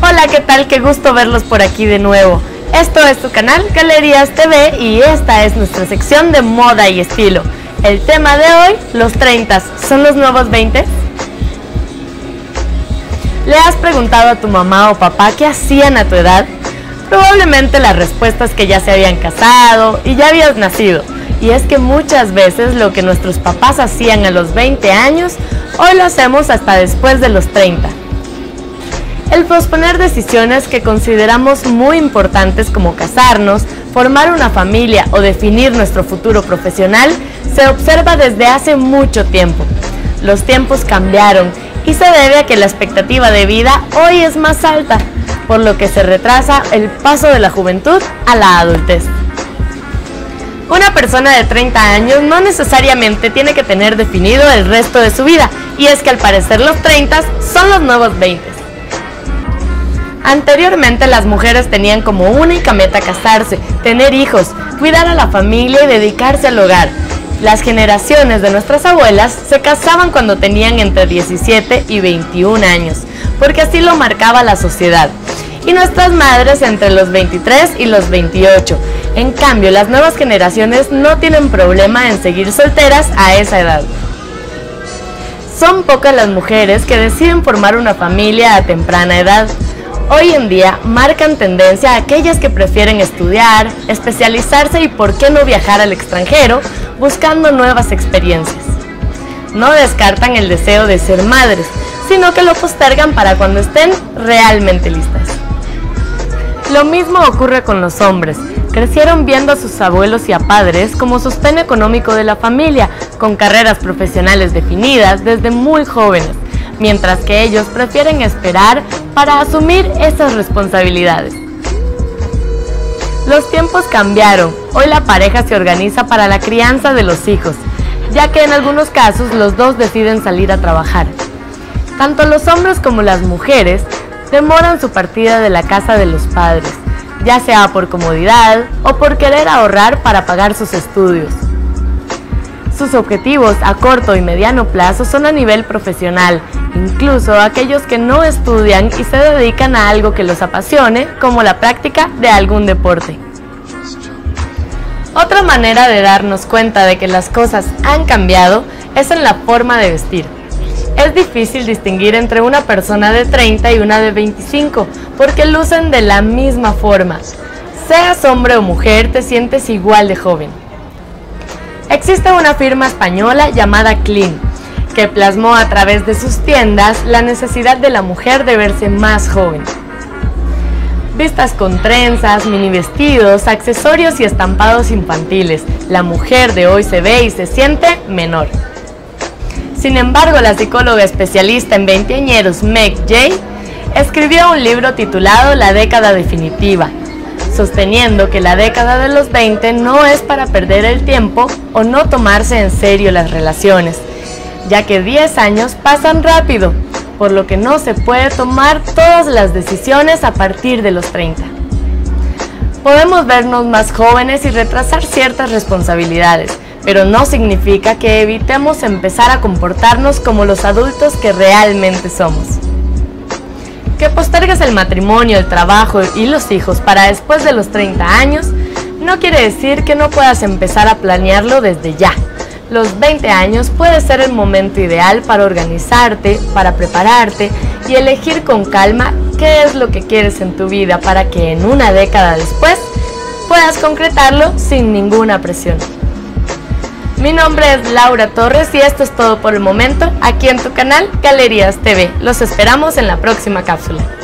Hola, ¿qué tal? Qué gusto verlos por aquí de nuevo. Esto es tu canal Galerías TV y esta es nuestra sección de moda y estilo. El tema de hoy, los 30, ¿son los nuevos 20? ¿Le has preguntado a tu mamá o papá qué hacían a tu edad? Probablemente la respuesta es que ya se habían casado y ya habías nacido. Y es que muchas veces lo que nuestros papás hacían a los 20 años, hoy lo hacemos hasta después de los 30. El posponer decisiones que consideramos muy importantes como casarnos, formar una familia o definir nuestro futuro profesional se observa desde hace mucho tiempo. Los tiempos cambiaron y se debe a que la expectativa de vida hoy es más alta, por lo que se retrasa el paso de la juventud a la adultez. Una persona de 30 años no necesariamente tiene que tener definido el resto de su vida, y es que al parecer los 30 son los nuevos 20. Anteriormente las mujeres tenían como única meta casarse, tener hijos, cuidar a la familia y dedicarse al hogar. Las generaciones de nuestras abuelas se casaban cuando tenían entre 17 y 21 años, porque así lo marcaba la sociedad. Y nuestras madres entre los 23 y los 28. En cambio, las nuevas generaciones no tienen problema en seguir solteras a esa edad. Son pocas las mujeres que deciden formar una familia a temprana edad. Hoy en día marcan tendencia a aquellas que prefieren estudiar, especializarse y por qué no viajar al extranjero buscando nuevas experiencias. No descartan el deseo de ser madres, sino que lo postergan para cuando estén realmente listas. Lo mismo ocurre con los hombres. Crecieron viendo a sus abuelos y a padres como sostén económico de la familia, con carreras profesionales definidas desde muy jóvenes mientras que ellos prefieren esperar para asumir esas responsabilidades. Los tiempos cambiaron, hoy la pareja se organiza para la crianza de los hijos, ya que en algunos casos los dos deciden salir a trabajar. Tanto los hombres como las mujeres demoran su partida de la casa de los padres, ya sea por comodidad o por querer ahorrar para pagar sus estudios. Sus objetivos a corto y mediano plazo son a nivel profesional, incluso aquellos que no estudian y se dedican a algo que los apasione, como la práctica de algún deporte. Otra manera de darnos cuenta de que las cosas han cambiado es en la forma de vestir. Es difícil distinguir entre una persona de 30 y una de 25 porque lucen de la misma forma. Seas hombre o mujer, te sientes igual de joven. Existe una firma española llamada Clean, que plasmó a través de sus tiendas la necesidad de la mujer de verse más joven. Vistas con trenzas, mini vestidos, accesorios y estampados infantiles, la mujer de hoy se ve y se siente menor. Sin embargo, la psicóloga especialista en veinteañeros Meg Jay escribió un libro titulado La década definitiva, sosteniendo que la década de los 20 no es para perder el tiempo o no tomarse en serio las relaciones, ya que 10 años pasan rápido, por lo que no se puede tomar todas las decisiones a partir de los 30. Podemos vernos más jóvenes y retrasar ciertas responsabilidades, pero no significa que evitemos empezar a comportarnos como los adultos que realmente somos. Que postergues el matrimonio, el trabajo y los hijos para después de los 30 años no quiere decir que no puedas empezar a planearlo desde ya. Los 20 años puede ser el momento ideal para organizarte, para prepararte y elegir con calma qué es lo que quieres en tu vida para que en una década después puedas concretarlo sin ninguna presión. Mi nombre es Laura Torres y esto es todo por el momento aquí en tu canal Galerías TV. Los esperamos en la próxima cápsula.